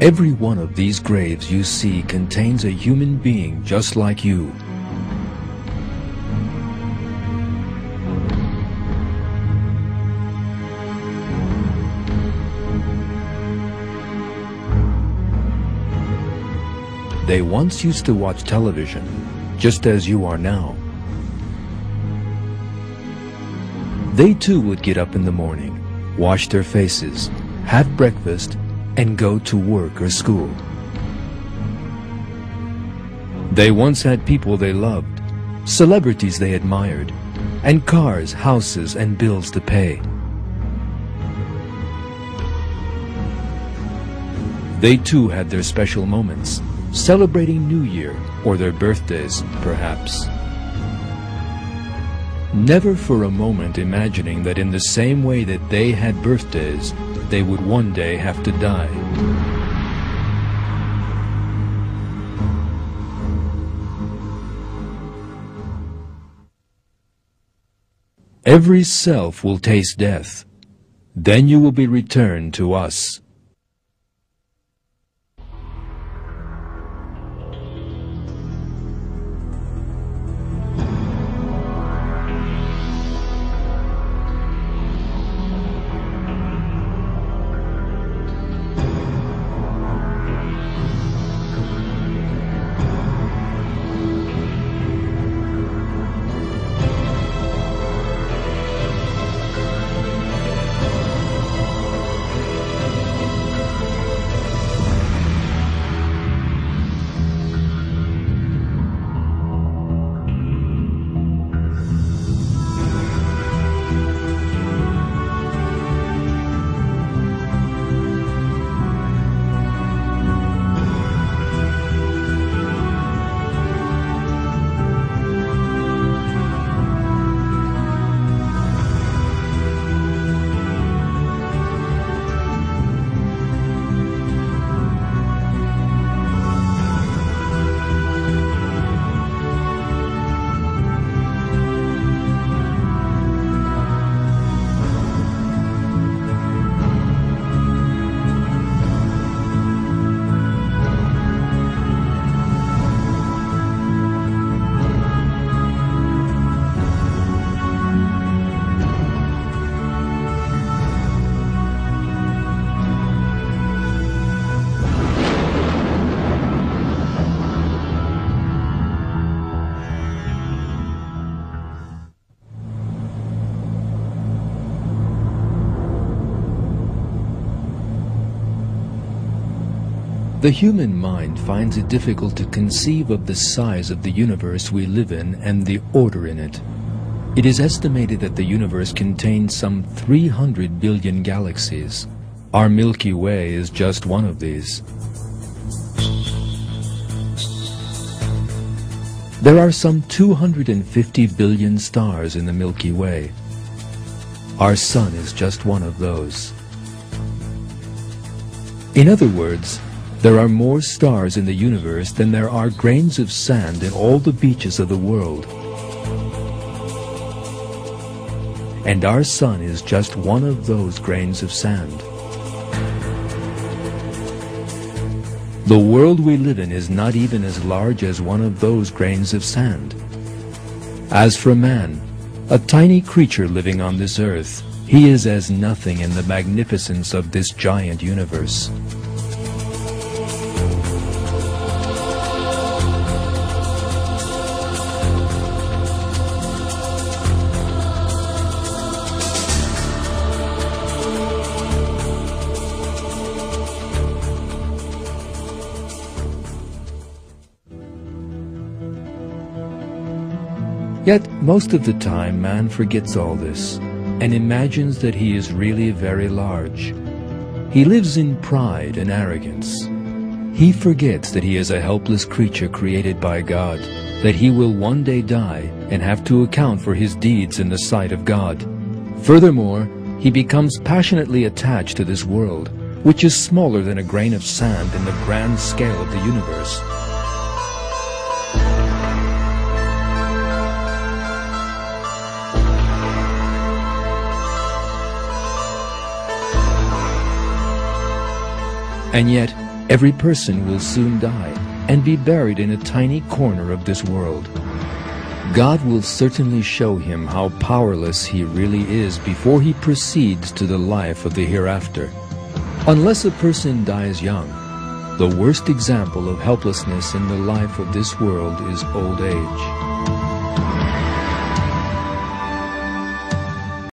Every one of these graves you see contains a human being just like you. They once used to watch television, just as you are now. They too would get up in the morning, wash their faces, have breakfast, and go to work or school. They once had people they loved, celebrities they admired, and cars, houses, and bills to pay. They too had their special moments, celebrating New Year or their birthdays, perhaps. Never for a moment imagining that in the same way that they had birthdays, they would one day have to die. Every self will taste death. Then you will be returned to us. The human mind finds it difficult to conceive of the size of the universe we live in and the order in it. It is estimated that the universe contains some 300 billion galaxies. Our Milky Way is just one of these. There are some 250 billion stars in the Milky Way. Our Sun is just one of those. In other words, there are more stars in the universe than there are grains of sand in all the beaches of the world. And our sun is just one of those grains of sand. The world we live in is not even as large as one of those grains of sand. As for man, a tiny creature living on this earth, he is as nothing in the magnificence of this giant universe. Yet most of the time man forgets all this and imagines that he is really very large. He lives in pride and arrogance. He forgets that he is a helpless creature created by God, that he will one day die and have to account for his deeds in the sight of God. Furthermore, he becomes passionately attached to this world, which is smaller than a grain of sand in the grand scale of the universe. And yet, Every person will soon die and be buried in a tiny corner of this world. God will certainly show him how powerless he really is before he proceeds to the life of the hereafter. Unless a person dies young, the worst example of helplessness in the life of this world is old age.